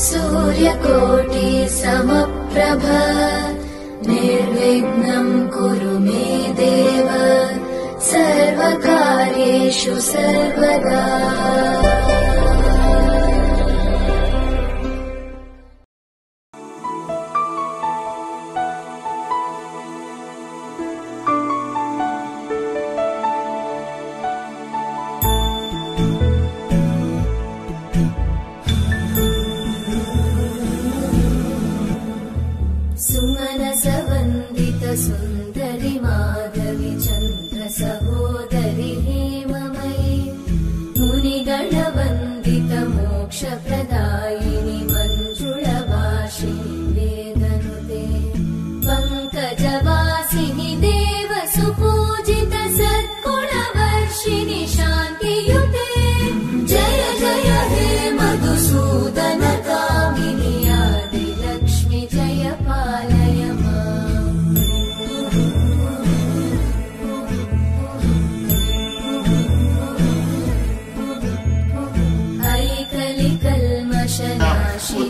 सूर्यकोटि समप्रभ। निर्विघ्नम् कुरु मे देव। सर्वकार्येषु सर्वदा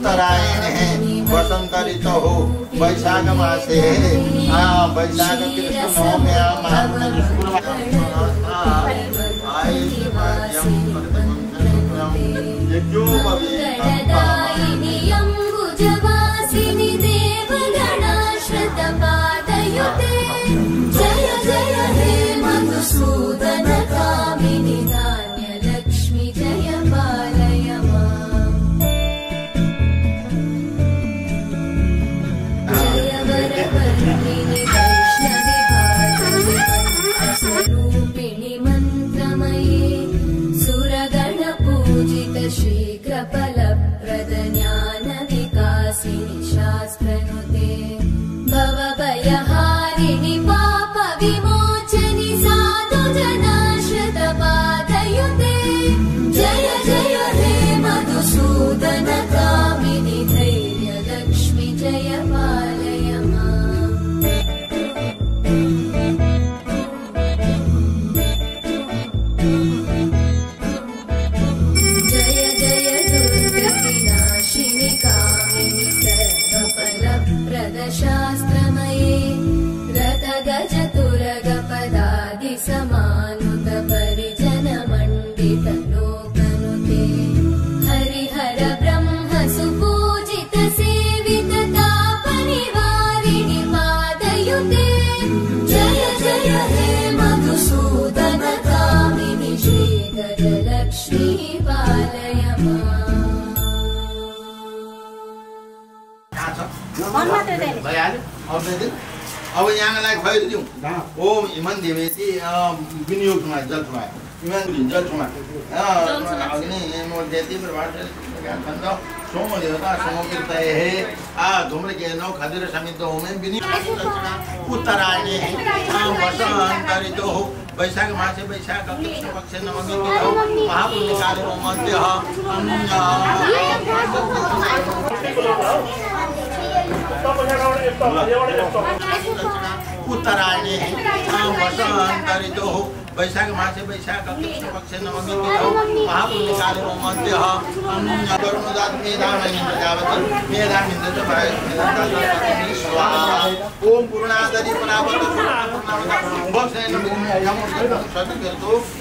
उत्तरायण है बसंत ऋतु हो, वैशाख मासे है हाँ वैशाख कृष्ण नवम्याम महापुण्य शुक्रवार गणदायिनि भइहाल्यो अर्को दिन अब यहाँलाई खुवाइदिउँ ओम इमन देवेती विनियोगमा जल छुमायो इमान जल छुमायो अग्नि देती प्रभात सोम देवता सोम कीर्तय हे आ धूम्र के नौ खदिर समित होमे विनियोग उत्तरायणे वसंत ऋतु वैशाख मासे वैशाख कृष्ण पक्षे नवमी तिथौ महापुण्य काले मध्य उत्तरायणे ऋतु वैशाख मासे वैशाख कृष्ण पक्षे नवमी तिथौ महापुण्य काले मध्य वरुणदात मेधामयी प्रजापति मेधामिन्द्र च भाय स्वाहा ओम पूर्णादरि परावत भक्सेन सतकीर्तो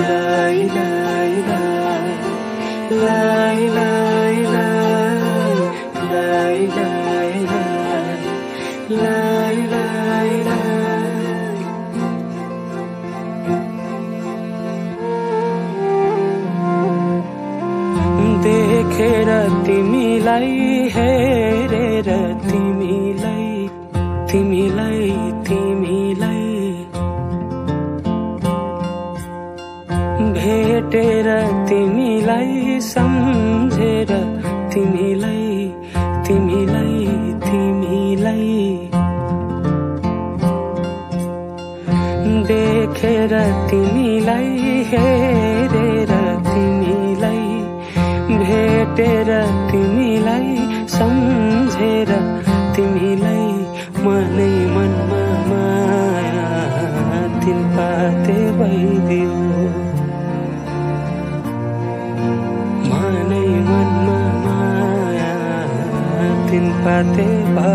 Lai lai lai. Lai lai. तिमीलाई हेरेर तिमीलाई भेटेर तिमीलाई सम्झेर तिमीलाई मनै मनमा माया तिन पाते भइदियो। मनै मनमा माया तिन पाते भा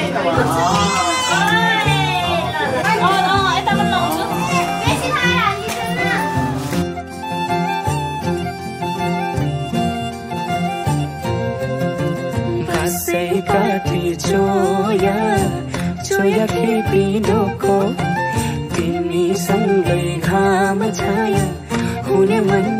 哦，哎，哦，等会儿，还咱们老师。别是他呀，医生呢？马赛卡提卓雅，卓雅克里皮多科，蒂尼桑盖伽马扎亚，胡尼曼。